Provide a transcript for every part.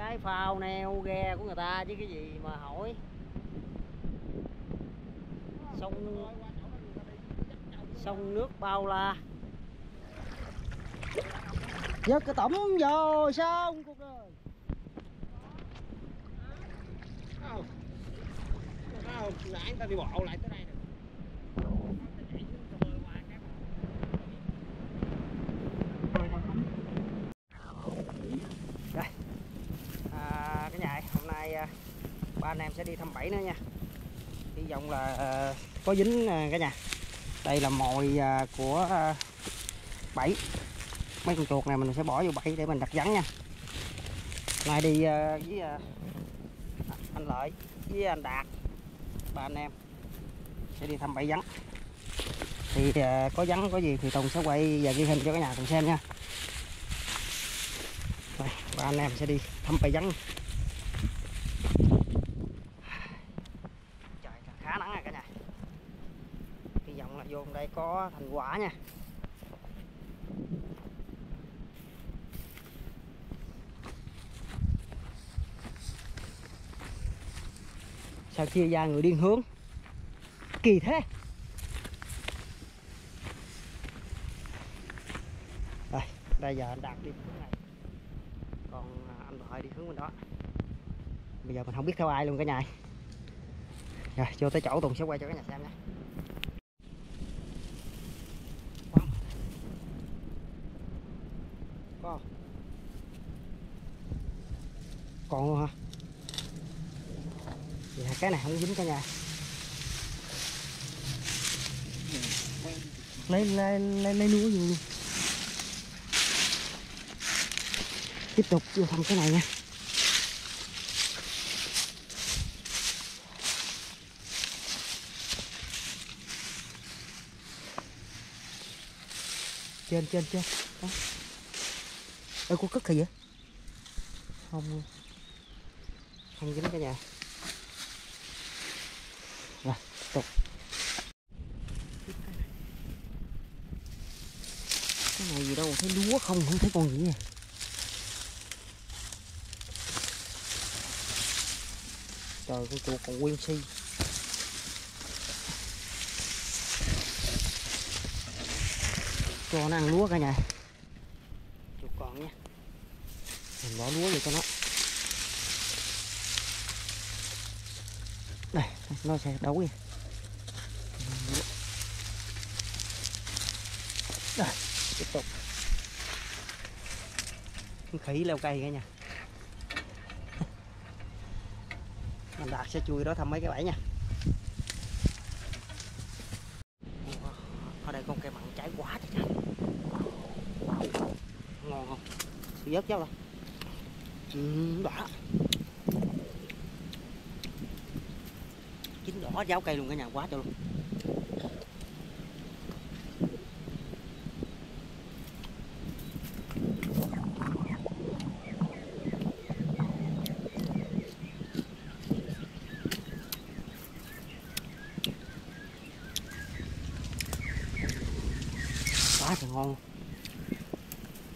cái phao neo ghe của người ta chứ cái gì mà hỏi. Sông sông nước bao la. Vớt cái tổng vô xong cuộc đời? Không. Không nãy người ta đi bộ lại tới đây nè. Đây. À, cái nhà hôm nay à, ba anh em sẽ đi thăm bẫy nữa nha. Hy vọng là uh, có dính uh, cả nhà. Đây là mồi uh, của uh, bẫy. Mấy con chuột này mình sẽ bỏ vô bẫy để mình đặt rắn nha. Nay đi uh, với uh, anh Lợi với anh Đạt ba anh em sẽ đi thăm bẫy rắn. Thì uh, có rắn có gì thì Tùng sẽ quay và ghi hình cho cả nhà cùng xem nha. Đây, ba anh em sẽ đi thăm bẫy rắn trời khá nắng à cả nhà hy vọng là vô đây có thành quả nha. Sao chia ra người điên hướng? Kỳ thế. Đây đây giờ anh đạt đi hướng này. Còn à, anh lợi đi hướng bên đó. Bây giờ mình không biết theo ai luôn cả nhà rồi, vô tới chỗ tùng sẽ quay cho cả nhà xem nha Wow. có không? Còn luôn hả? Vậy là cái này không dính cả nhà. Lấy lấy lấy, lấy lúa vô luôn tiếp tục vô thăm cái này nha. Trên trên trên. Đó ơi có cất gì vậy không luôn không dính cả nhà. Rồi tiếp tục. Cái này gì đâu thấy lúa không không thấy con gì nè trời con chuột còn nguyên si. Cho nó ăn lúa cả nhà. Chuột còn nha. Mình bỏ lúa vô cho nó đây nó sẽ đấu kìa. Đây tiếp tục. Khỉ leo cây cả nhà. Anh đạt sẽ chui đó thăm mấy cái bẫy nha. Ở đây có cây mặn trái quá trời trời ngon không? Sự vớt cháu đâu ừ, đã. Chín giáo cây luôn, cả nhà quá cho luôn quá trời ngon luôn.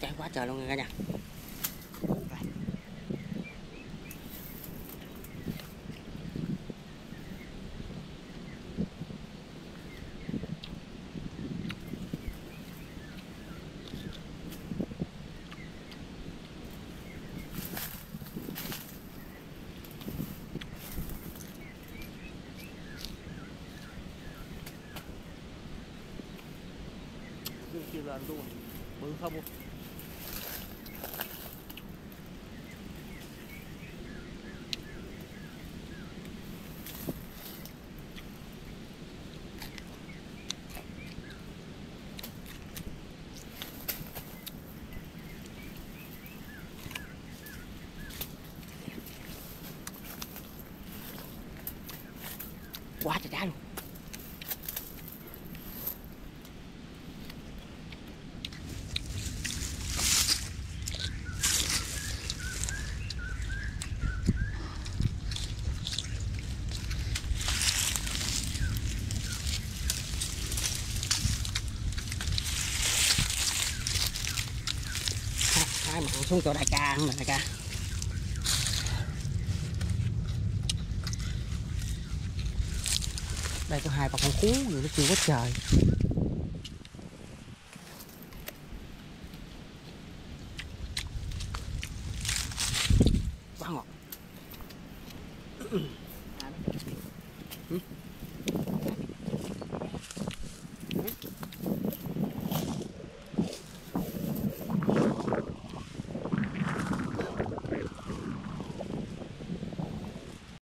trái quá trời luôn nha cả nhà kia chưa lên luôn. Bự không? Luôn quá trời trái luôn. xuống chỗ đại ca không đại ca. Đây có hai bà con khú người nó chưa có trời. Quá ngọt.